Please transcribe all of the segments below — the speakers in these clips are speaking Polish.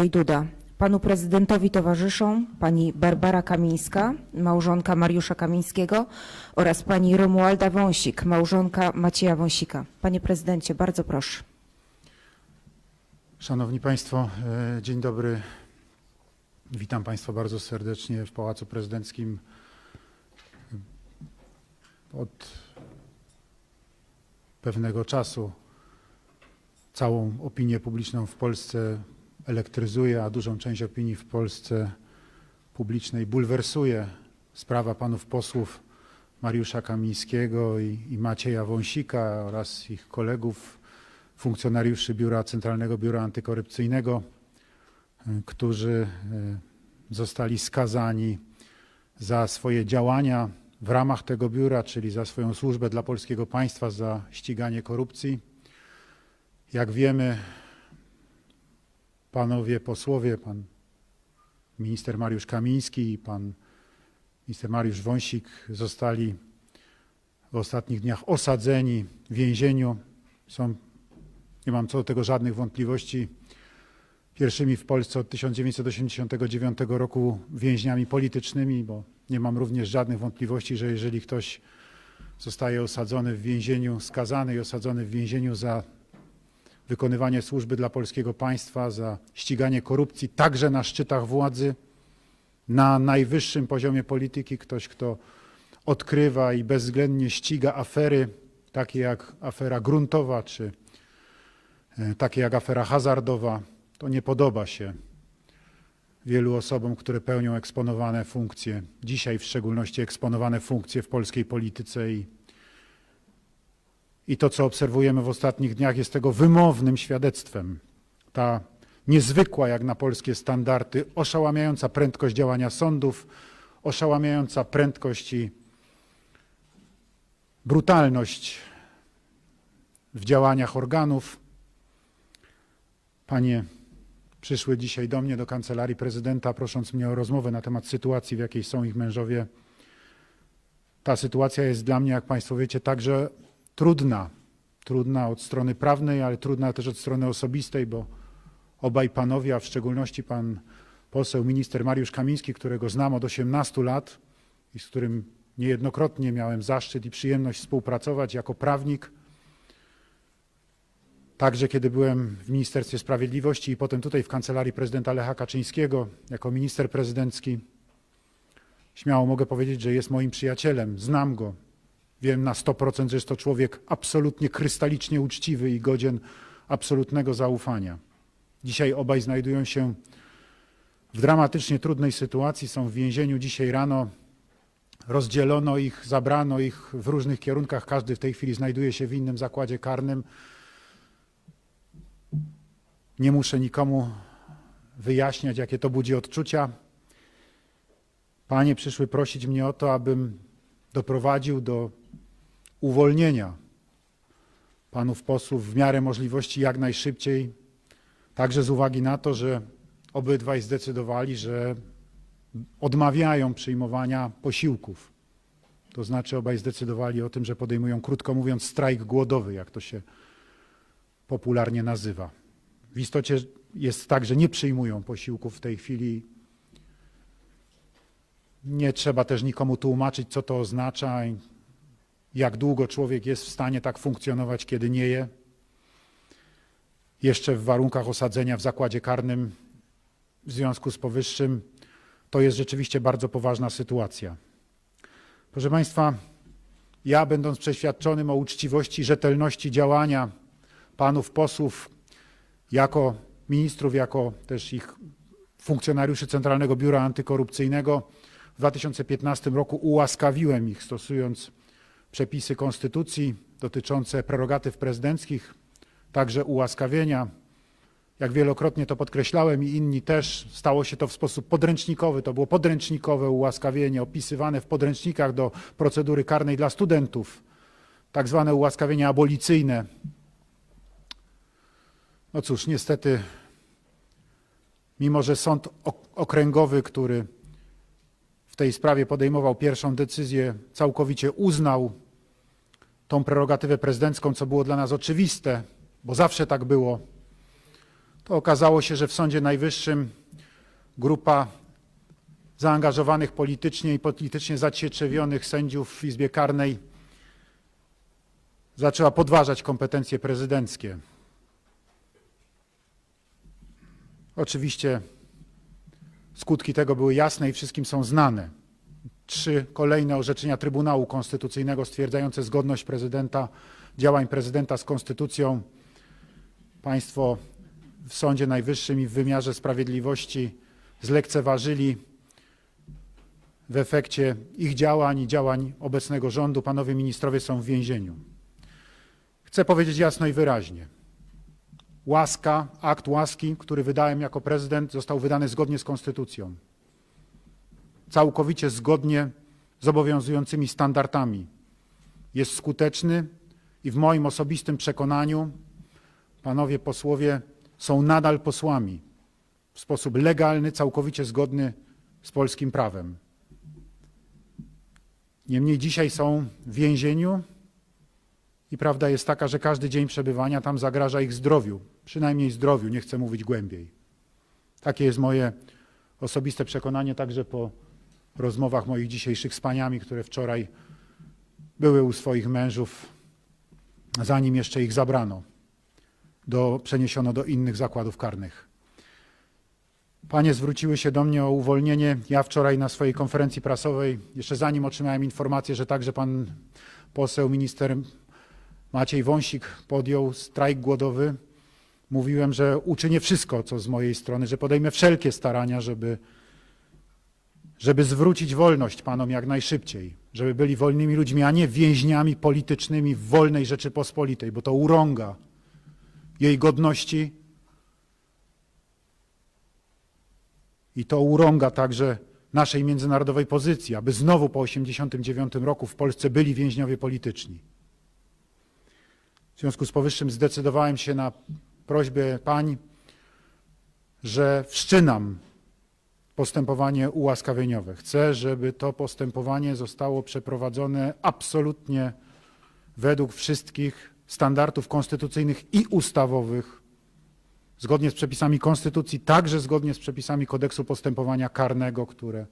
Andrzej Duda. Panu prezydentowi towarzyszą pani Barbara Kamińska, małżonka Mariusza Kamińskiego oraz pani Romualda Wąsik, małżonka Macieja Wąsika. Panie prezydencie, bardzo proszę. Szanowni Państwo, e, dzień dobry. Witam Państwa bardzo serdecznie w Pałacu Prezydenckim. Od pewnego czasu całą opinię publiczną w Polsce elektryzuje, a dużą część opinii w Polsce publicznej bulwersuje sprawa panów posłów Mariusza Kamińskiego i, i Macieja Wąsika oraz ich kolegów, funkcjonariuszy Biura Centralnego Biura Antykorupcyjnego, y, którzy y, zostali skazani za swoje działania w ramach tego biura, czyli za swoją służbę dla polskiego państwa, za ściganie korupcji. Jak wiemy, panowie posłowie, pan minister Mariusz Kamiński i pan minister Mariusz Wąsik zostali w ostatnich dniach osadzeni w więzieniu. Są, nie mam co do tego żadnych wątpliwości, pierwszymi w Polsce od 1989 roku więźniami politycznymi, bo nie mam również żadnych wątpliwości, że jeżeli ktoś zostaje osadzony w więzieniu, skazany i osadzony w więzieniu za wykonywanie służby dla polskiego państwa, za ściganie korupcji, także na szczytach władzy, na najwyższym poziomie polityki, ktoś, kto odkrywa i bezwzględnie ściga afery, takie jak afera gruntowa, czy e, takie jak afera hazardowa, to nie podoba się wielu osobom, które pełnią eksponowane funkcje, dzisiaj w szczególności eksponowane funkcje w polskiej polityce i i to, co obserwujemy w ostatnich dniach, jest tego wymownym świadectwem. Ta niezwykła jak na polskie standardy, oszałamiająca prędkość działania sądów, oszałamiająca prędkość i brutalność w działaniach organów. Panie przyszły dzisiaj do mnie, do kancelarii prezydenta, prosząc mnie o rozmowę na temat sytuacji, w jakiej są ich mężowie. Ta sytuacja jest dla mnie, jak Państwo wiecie, także trudna. Trudna od strony prawnej, ale trudna też od strony osobistej, bo obaj panowie, a w szczególności pan poseł, minister Mariusz Kamiński, którego znam od 18 lat i z którym niejednokrotnie miałem zaszczyt i przyjemność współpracować jako prawnik, także kiedy byłem w Ministerstwie Sprawiedliwości i potem tutaj w kancelarii prezydenta Lecha Kaczyńskiego jako minister prezydencki. Śmiało mogę powiedzieć, że jest moim przyjacielem, znam go, Wiem na 100%, że jest to człowiek absolutnie krystalicznie uczciwy i godzien absolutnego zaufania. Dzisiaj obaj znajdują się w dramatycznie trudnej sytuacji, są w więzieniu. Dzisiaj rano rozdzielono ich, zabrano ich w różnych kierunkach. Każdy w tej chwili znajduje się w innym zakładzie karnym. Nie muszę nikomu wyjaśniać, jakie to budzi odczucia. Panie przyszły prosić mnie o to, abym doprowadził do uwolnienia panów posłów w miarę możliwości jak najszybciej, także z uwagi na to, że obydwaj zdecydowali, że odmawiają przyjmowania posiłków. To znaczy obaj zdecydowali o tym, że podejmują, krótko mówiąc, strajk głodowy, jak to się popularnie nazywa. W istocie jest tak, że nie przyjmują posiłków w tej chwili. Nie trzeba też nikomu tłumaczyć, co to oznacza jak długo człowiek jest w stanie tak funkcjonować, kiedy nie je. Jeszcze w warunkach osadzenia w zakładzie karnym w związku z powyższym to jest rzeczywiście bardzo poważna sytuacja. Proszę Państwa, ja będąc przeświadczonym o uczciwości, rzetelności działania panów posłów jako ministrów, jako też ich funkcjonariuszy Centralnego Biura Antykorupcyjnego w 2015 roku ułaskawiłem ich stosując przepisy konstytucji dotyczące prerogatyw prezydenckich, także ułaskawienia. Jak wielokrotnie to podkreślałem i inni też, stało się to w sposób podręcznikowy. To było podręcznikowe ułaskawienie, opisywane w podręcznikach do procedury karnej dla studentów, tak zwane ułaskawienie abolicyjne. No cóż, niestety, mimo że sąd okręgowy, który tej sprawie podejmował pierwszą decyzję, całkowicie uznał tą prerogatywę prezydencką, co było dla nas oczywiste, bo zawsze tak było, to okazało się, że w Sądzie Najwyższym grupa zaangażowanych politycznie i politycznie zacietrzewionych sędziów w Izbie Karnej zaczęła podważać kompetencje prezydenckie. Oczywiście skutki tego były jasne i wszystkim są znane. Trzy kolejne orzeczenia Trybunału Konstytucyjnego stwierdzające zgodność prezydenta, działań prezydenta z konstytucją. Państwo w Sądzie Najwyższym i w wymiarze sprawiedliwości zlekceważyli w efekcie ich działań i działań obecnego rządu. Panowie ministrowie są w więzieniu. Chcę powiedzieć jasno i wyraźnie. Łaska, akt łaski, który wydałem jako prezydent, został wydany zgodnie z konstytucją. Całkowicie zgodnie z obowiązującymi standardami. Jest skuteczny i w moim osobistym przekonaniu panowie posłowie są nadal posłami w sposób legalny, całkowicie zgodny z polskim prawem. Niemniej dzisiaj są w więzieniu i prawda jest taka, że każdy dzień przebywania tam zagraża ich zdrowiu, przynajmniej zdrowiu, nie chcę mówić głębiej. Takie jest moje osobiste przekonanie, także po rozmowach moich dzisiejszych z paniami, które wczoraj były u swoich mężów, zanim jeszcze ich zabrano, do, przeniesiono do innych zakładów karnych. Panie zwróciły się do mnie o uwolnienie. Ja wczoraj na swojej konferencji prasowej, jeszcze zanim otrzymałem informację, że także pan poseł, minister Maciej Wąsik podjął strajk głodowy, mówiłem, że uczynię wszystko, co z mojej strony, że podejmę wszelkie starania, żeby, żeby zwrócić wolność panom jak najszybciej, żeby byli wolnymi ludźmi, a nie więźniami politycznymi w wolnej Rzeczypospolitej, bo to urąga jej godności i to urąga także naszej międzynarodowej pozycji, aby znowu po 1989 roku w Polsce byli więźniowie polityczni. W związku z powyższym zdecydowałem się na prośbę pań, że wszczynam postępowanie ułaskawieniowe. Chcę, żeby to postępowanie zostało przeprowadzone absolutnie według wszystkich standardów konstytucyjnych i ustawowych, zgodnie z przepisami konstytucji, także zgodnie z przepisami kodeksu postępowania karnego, które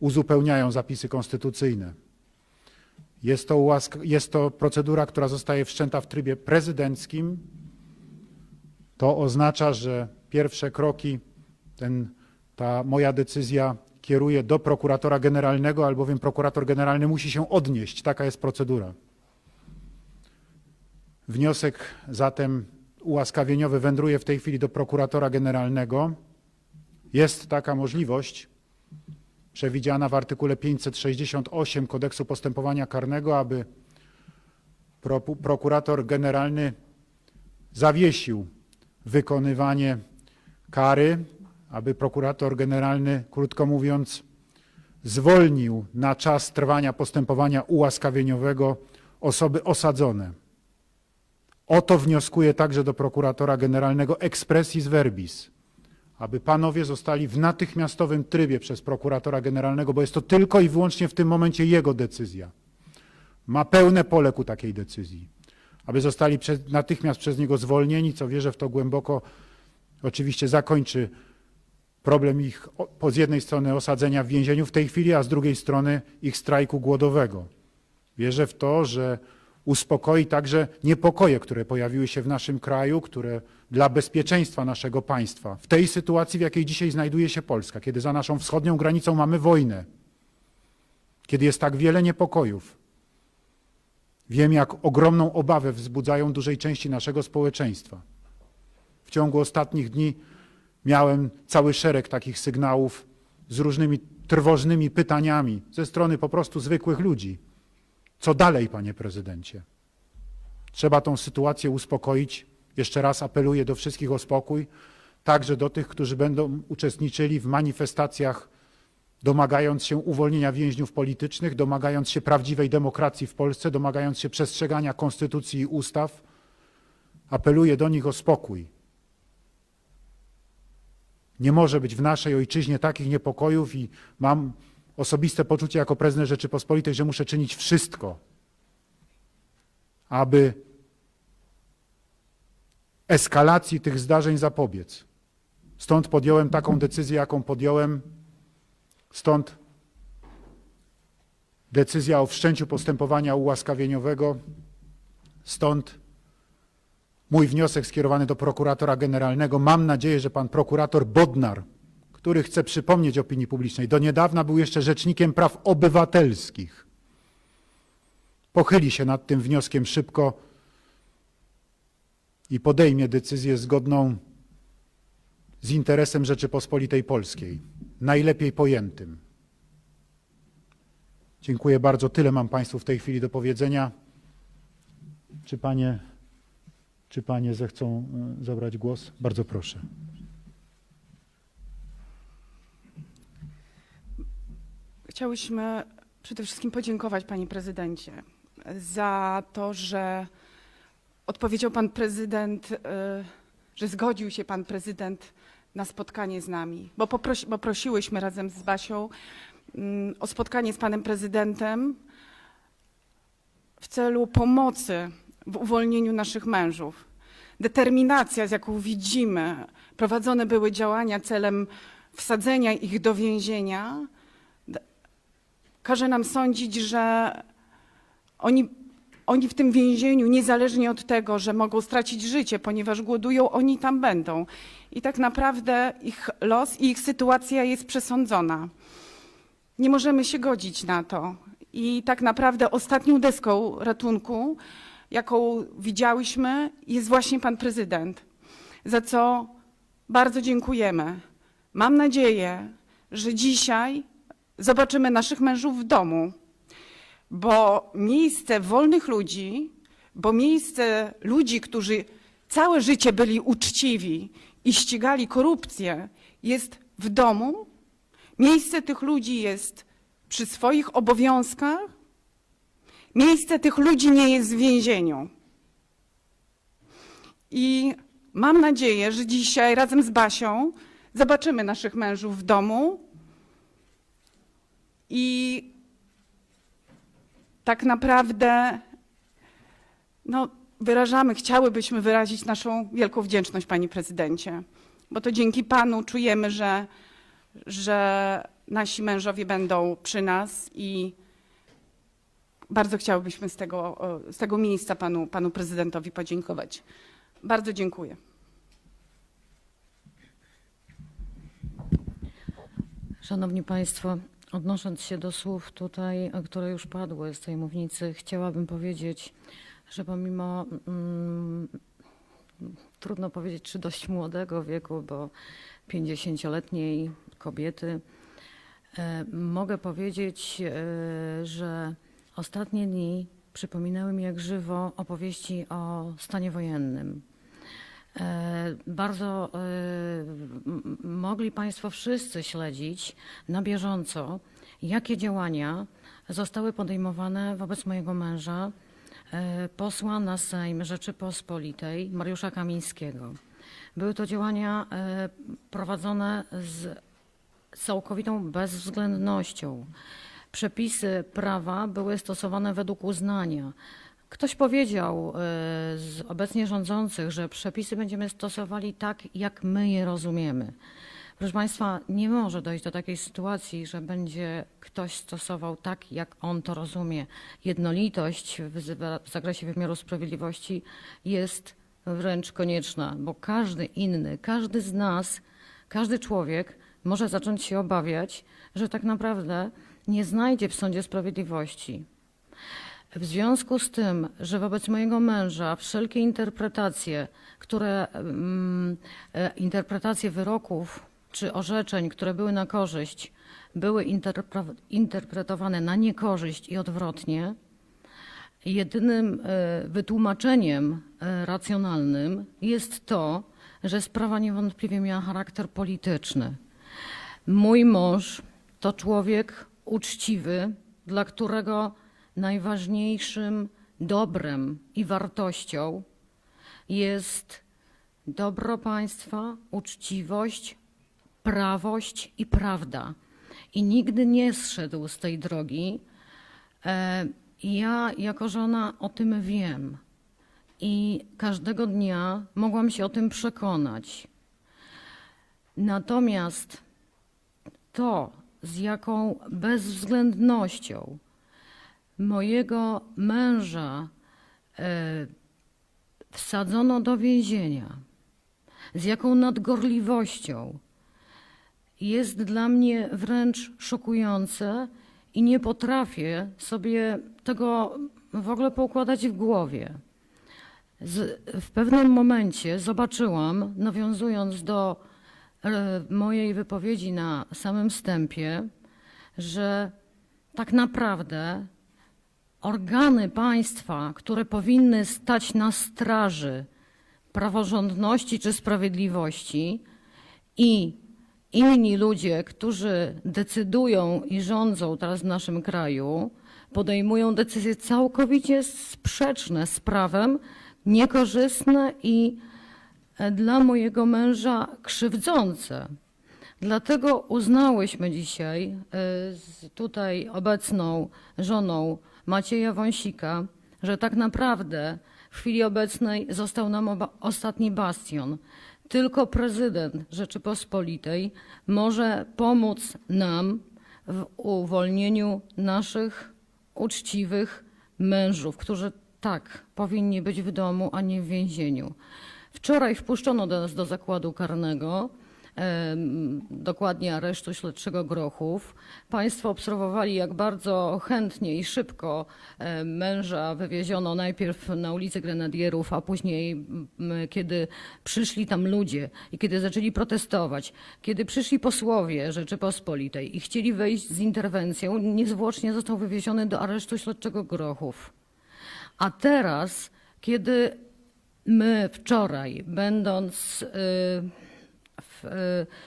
uzupełniają zapisy konstytucyjne. Jest to, jest to procedura, która zostaje wszczęta w trybie prezydenckim. To oznacza, że pierwsze kroki, ten, ta moja decyzja kieruje do prokuratora generalnego, albowiem prokurator generalny musi się odnieść. Taka jest procedura. Wniosek zatem ułaskawieniowy wędruje w tej chwili do prokuratora generalnego. Jest taka możliwość przewidziana w artykule 568 Kodeksu Postępowania Karnego, aby pro, prokurator generalny zawiesił wykonywanie kary, aby prokurator generalny, krótko mówiąc, zwolnił na czas trwania postępowania ułaskawieniowego osoby osadzone. O to wnioskuje także do prokuratora generalnego expressis verbis, aby panowie zostali w natychmiastowym trybie przez prokuratora generalnego, bo jest to tylko i wyłącznie w tym momencie jego decyzja. Ma pełne pole ku takiej decyzji, aby zostali przez, natychmiast przez niego zwolnieni, co wierzę w to głęboko, oczywiście zakończy problem ich po z jednej strony osadzenia w więzieniu w tej chwili, a z drugiej strony ich strajku głodowego. Wierzę w to, że uspokoi także niepokoje, które pojawiły się w naszym kraju, które dla bezpieczeństwa naszego państwa, w tej sytuacji, w jakiej dzisiaj znajduje się Polska, kiedy za naszą wschodnią granicą mamy wojnę, kiedy jest tak wiele niepokojów. Wiem, jak ogromną obawę wzbudzają dużej części naszego społeczeństwa. W ciągu ostatnich dni miałem cały szereg takich sygnałów z różnymi trwożnymi pytaniami ze strony po prostu zwykłych ludzi. Co dalej, panie prezydencie? Trzeba tą sytuację uspokoić. Jeszcze raz apeluję do wszystkich o spokój, także do tych, którzy będą uczestniczyli w manifestacjach, domagając się uwolnienia więźniów politycznych, domagając się prawdziwej demokracji w Polsce, domagając się przestrzegania konstytucji i ustaw. Apeluję do nich o spokój. Nie może być w naszej ojczyźnie takich niepokojów i mam osobiste poczucie jako prezydent Rzeczypospolitej, że muszę czynić wszystko, aby eskalacji tych zdarzeń zapobiec. Stąd podjąłem taką decyzję, jaką podjąłem. Stąd decyzja o wszczęciu postępowania ułaskawieniowego. Stąd mój wniosek skierowany do prokuratora generalnego. Mam nadzieję, że pan prokurator Bodnar, który chce przypomnieć opinii publicznej, do niedawna był jeszcze rzecznikiem praw obywatelskich, pochyli się nad tym wnioskiem szybko i podejmie decyzję zgodną z interesem Rzeczypospolitej Polskiej, najlepiej pojętym. Dziękuję bardzo. Tyle mam Państwu w tej chwili do powiedzenia. Czy Panie, czy panie zechcą e, zabrać głos? Bardzo proszę. Chciałyśmy przede wszystkim podziękować Panie Prezydencie za to, że odpowiedział Pan Prezydent, y, że zgodził się Pan Prezydent na spotkanie z nami, bo, poprosi, bo prosiłyśmy razem z Basią mm, o spotkanie z Panem Prezydentem w celu pomocy w uwolnieniu naszych mężów. Determinacja, z jaką widzimy, prowadzone były działania celem wsadzenia ich do więzienia, każe nam sądzić, że oni, oni w tym więzieniu, niezależnie od tego, że mogą stracić życie, ponieważ głodują, oni tam będą. I tak naprawdę ich los i ich sytuacja jest przesądzona. Nie możemy się godzić na to. I tak naprawdę ostatnią deską ratunku, jaką widziałyśmy, jest właśnie pan prezydent, za co bardzo dziękujemy. Mam nadzieję, że dzisiaj zobaczymy naszych mężów w domu, bo miejsce wolnych ludzi, bo miejsce ludzi, którzy całe życie byli uczciwi i ścigali korupcję, jest w domu. Miejsce tych ludzi jest przy swoich obowiązkach. Miejsce tych ludzi nie jest w więzieniu. I mam nadzieję, że dzisiaj razem z Basią zobaczymy naszych mężów w domu, i tak naprawdę no, wyrażamy, chciałybyśmy wyrazić naszą wielką wdzięczność, Panie Prezydencie, bo to dzięki Panu czujemy, że, że nasi mężowie będą przy nas i bardzo chciałybyśmy z tego, z tego miejsca panu, panu Prezydentowi podziękować. Bardzo dziękuję. Szanowni Państwo, Odnosząc się do słów tutaj, które już padły z tej mównicy, chciałabym powiedzieć, że pomimo mm, trudno powiedzieć, czy dość młodego wieku, bo 50-letniej kobiety, e, mogę powiedzieć, e, że ostatnie dni przypominały mi jak żywo opowieści o stanie wojennym. E, bardzo e, mogli Państwo wszyscy śledzić na bieżąco, jakie działania zostały podejmowane wobec mojego męża, e, posła na Sejm Rzeczypospolitej Mariusza Kamińskiego. Były to działania prowadzone z całkowitą bezwzględnością. Przepisy prawa były stosowane według uznania. Ktoś powiedział e, z obecnie rządzących, że przepisy będziemy stosowali tak, jak my je rozumiemy. Proszę Państwa, nie może dojść do takiej sytuacji, że będzie ktoś stosował tak, jak on to rozumie. Jednolitość w zakresie wymiaru sprawiedliwości jest wręcz konieczna, bo każdy inny, każdy z nas, każdy człowiek może zacząć się obawiać, że tak naprawdę nie znajdzie w sądzie sprawiedliwości. W związku z tym, że wobec mojego męża wszelkie interpretacje, które, mm, e, interpretacje wyroków czy orzeczeń, które były na korzyść, były interpretowane na niekorzyść i odwrotnie, jedynym e, wytłumaczeniem e, racjonalnym jest to, że sprawa niewątpliwie miała charakter polityczny. Mój mąż to człowiek uczciwy, dla którego najważniejszym dobrem i wartością jest dobro państwa, uczciwość, prawość i prawda. I nigdy nie zszedł z tej drogi. E, ja jako żona o tym wiem. i każdego dnia mogłam się o tym przekonać. Natomiast to, z jaką bezwzględnością mojego męża e, wsadzono do więzienia, z jaką nadgorliwością, jest dla mnie wręcz szokujące i nie potrafię sobie tego w ogóle poukładać w głowie. Z, w pewnym momencie zobaczyłam, nawiązując do e, mojej wypowiedzi na samym wstępie, że tak naprawdę organy państwa, które powinny stać na straży praworządności czy sprawiedliwości i inni ludzie, którzy decydują i rządzą teraz w naszym kraju, podejmują decyzje całkowicie sprzeczne z prawem, niekorzystne i e, dla mojego męża krzywdzące. Dlatego uznałyśmy dzisiaj e, tutaj obecną żoną Macieja Wąsika, że tak naprawdę w chwili obecnej został nam ostatni bastion. Tylko prezydent Rzeczypospolitej może pomóc nam w uwolnieniu naszych uczciwych mężów, którzy tak powinni być w domu, a nie w więzieniu. Wczoraj wpuszczono nas do zakładu karnego, dokładnie aresztu śledczego Grochów. Państwo obserwowali, jak bardzo chętnie i szybko męża wywieziono najpierw na ulicę Grenadierów, a później, kiedy przyszli tam ludzie i kiedy zaczęli protestować, kiedy przyszli posłowie Rzeczypospolitej i chcieli wejść z interwencją, niezwłocznie został wywieziony do aresztu śledczego Grochów. A teraz, kiedy my wczoraj, będąc, y, y,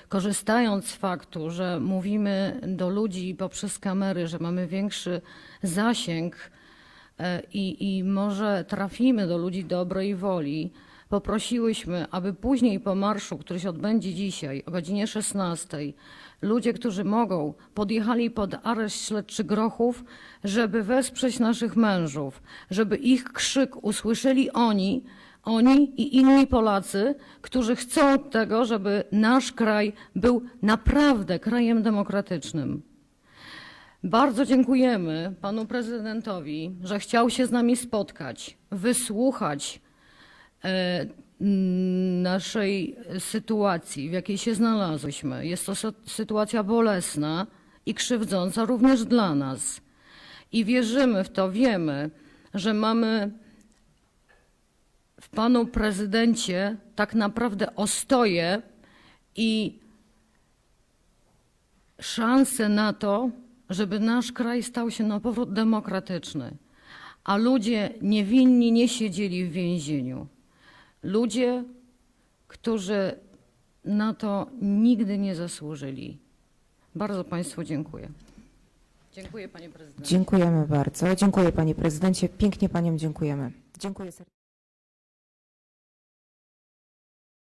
korzystając z faktu, że mówimy do ludzi poprzez kamery, że mamy większy zasięg y, i, i może trafimy do ludzi dobrej woli, poprosiłyśmy, aby później po marszu, który się odbędzie dzisiaj o godzinie 16, ludzie, którzy mogą, podjechali pod areszt śledczy Grochów, żeby wesprzeć naszych mężów, żeby ich krzyk usłyszeli oni, oni i inni Polacy, którzy chcą tego, żeby nasz kraj był naprawdę krajem demokratycznym. Bardzo dziękujemy panu prezydentowi, że chciał się z nami spotkać, wysłuchać e, naszej sytuacji, w jakiej się znalazłyśmy. Jest to sy- sytuacja bolesna i krzywdząca również dla nas. I wierzymy w to, wiemy, że mamy w panu prezydencie tak naprawdę ostoję i szansę na to, żeby nasz kraj stał się na powrót demokratyczny, a ludzie niewinni nie siedzieli w więzieniu. Ludzie, którzy na to nigdy nie zasłużyli. Bardzo Państwu dziękuję. Dziękuję Panie Prezydencie. Dziękujemy bardzo. Dziękuję Panie Prezydencie. Pięknie Paniom dziękujemy. Dziękuję serdecznie.